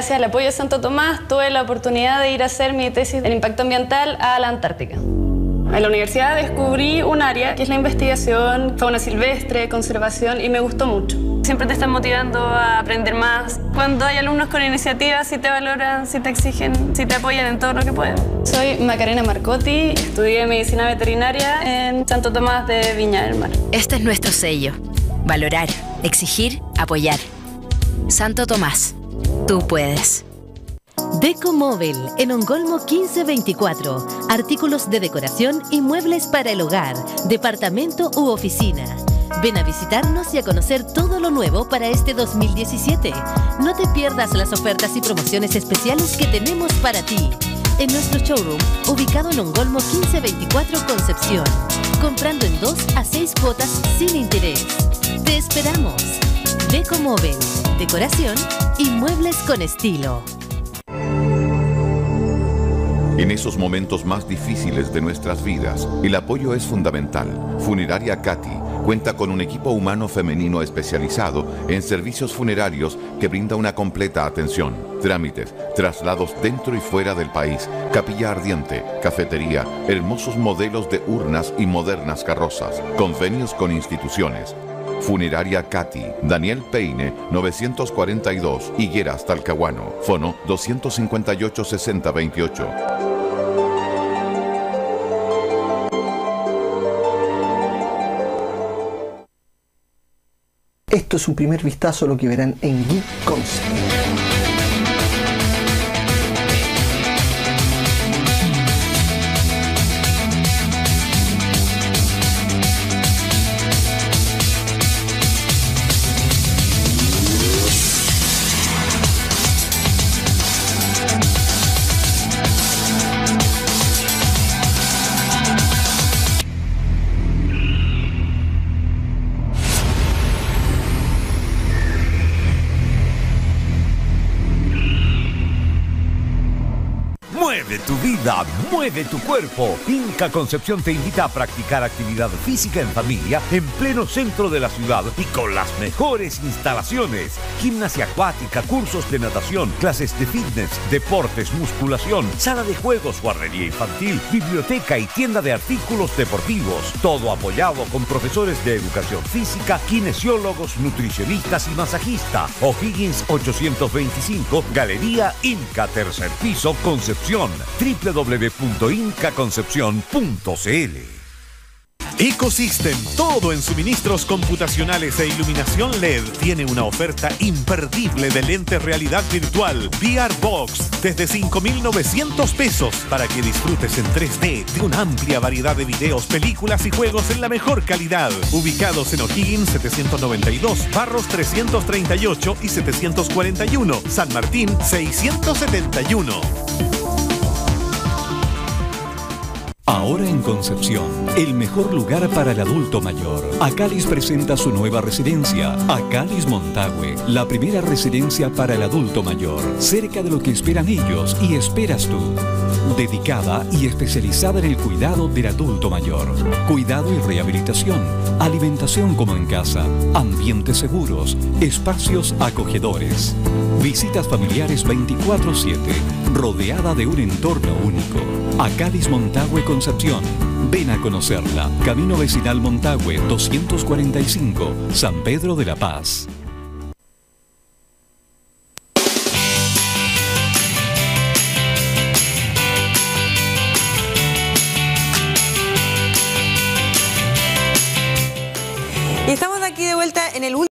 Gracias al apoyo de Santo Tomás tuve la oportunidad de ir a hacer mi tesis en impacto ambiental a la Antártica. En la universidad descubrí un área que es la investigación, fauna silvestre, conservación y me gustó mucho. Siempre te están motivando a aprender más. Cuando hay alumnos con iniciativas, si te valoran, si te exigen, si te apoyan en todo lo que pueden. Soy Macarena Marcotti, estudié medicina veterinaria en Santo Tomás de Viña del Mar. Este es nuestro sello. Valorar, exigir, apoyar. Santo Tomás, tú puedes. Deco Móvil en Ongolmo 1524. Artículos de decoración y muebles para el hogar, departamento u oficina. Ven a visitarnos y a conocer todo lo nuevo para este 2017. No te pierdas las ofertas y promociones especiales que tenemos para ti. En nuestro showroom, ubicado en Ongolmo 1524 Concepción. Comprando en 2 a 6 cuotas sin interés. Te esperamos. Deco Móvil, decoración y muebles con estilo. En esos momentos más difíciles de nuestras vidas, el apoyo es fundamental. Funeraria Cati cuenta con un equipo humano femenino especializado en servicios funerarios que brinda una completa atención. Trámites, traslados dentro y fuera del país, capilla ardiente, cafetería, hermosos modelos de urnas y modernas carrozas, convenios con instituciones. Funeraria Cati, Daniel Peine, 942, Higueras, Talcahuano, Fono 258 6028. Esto es un primer vistazo a lo que verán en Geek Concept. Mueve tu vida, mueve tu cuerpo. Inca Concepción te invita a practicar actividad física en familia en pleno centro de la ciudad y con las mejores instalaciones. Gimnasia acuática, cursos de natación, clases de fitness, deportes, musculación, sala de juegos, guardería infantil, biblioteca y tienda de artículos deportivos. Todo apoyado con profesores de educación física, kinesiólogos, nutricionistas y masajistas. O'Higgins 825, Galería Inca, tercer piso, Concepción www.incaconcepción.cl Ecosystem, todo en suministros computacionales e iluminación LED, tiene una oferta imperdible de lente realidad virtual VR Box desde 5.900 pesos para que disfrutes en 3D de una amplia variedad de videos, películas y juegos en la mejor calidad. Ubicados en O'Higgins 792, Barros 338 y 741, San Martín 671. Ahora en Concepción, el mejor lugar para el adulto mayor. Acalis presenta su nueva residencia, Acalis Montague, la primera residencia para el adulto mayor, cerca de lo que esperan ellos y esperas tú. Dedicada y especializada en el cuidado del adulto mayor, cuidado y rehabilitación, alimentación como en casa, ambientes seguros, espacios acogedores. Visitas familiares 24/7, rodeada de un entorno único. Acalis Montague Concepción. Ven a conocerla. Camino Vecinal Montague 245, San Pedro de la Paz. Y estamos aquí de vuelta en el último